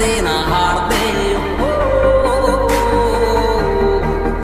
देना हार।